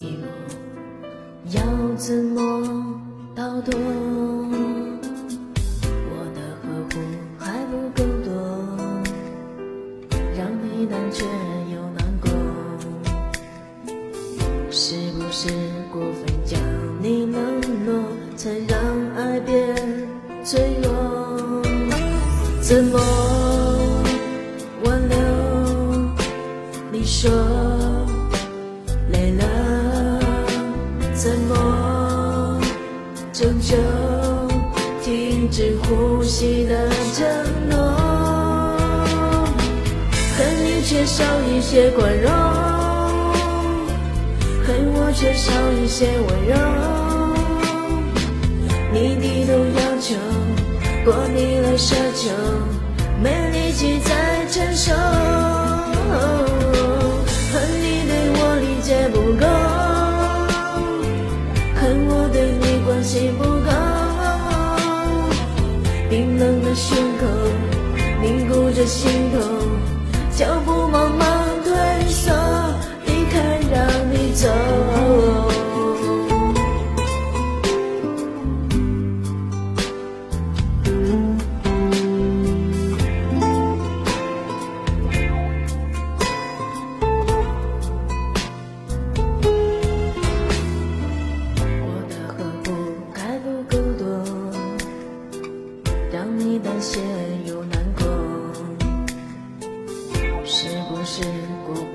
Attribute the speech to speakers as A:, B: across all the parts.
A: 要怎么逃脱？我的呵护还不够多，让你胆怯又难过。是不是过分将你冷落，才让爱变脆弱？怎么挽留？你说累了，怎么拯救停止呼吸的承诺？恨你缺少一些宽容，恨我缺少一些温柔。你低头要求，过你来奢求，没力气再承受。谁不够。冰冷的胸口凝固着心头，脚步慢让你担心又难过。是不是过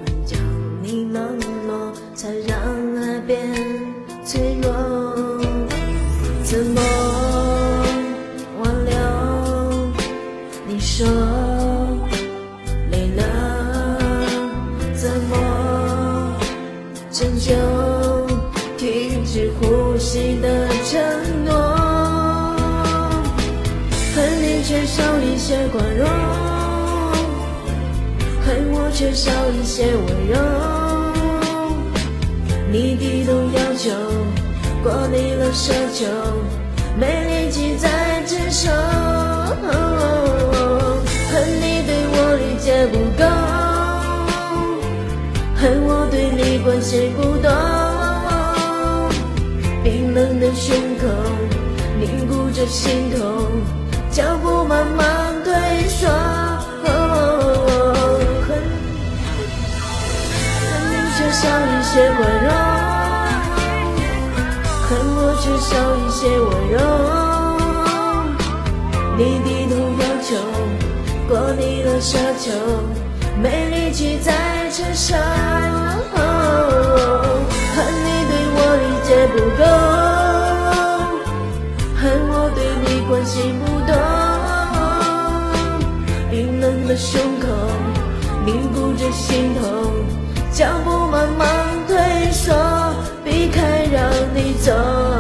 A: 些宽容，恨我缺少一些温柔。你低头要求，过你了奢求，没力气再承受。恨你对我理解不够，恨我对你关心不懂。冰冷的胸口凝固着心痛，脚步慢慢些宽容，恨我缺少一些温柔。你低头要求，过你的奢求，没力气再承受。恨你对我理解不够，恨我对你关心不多。冰冷的胸口凝固着心痛，脚步走。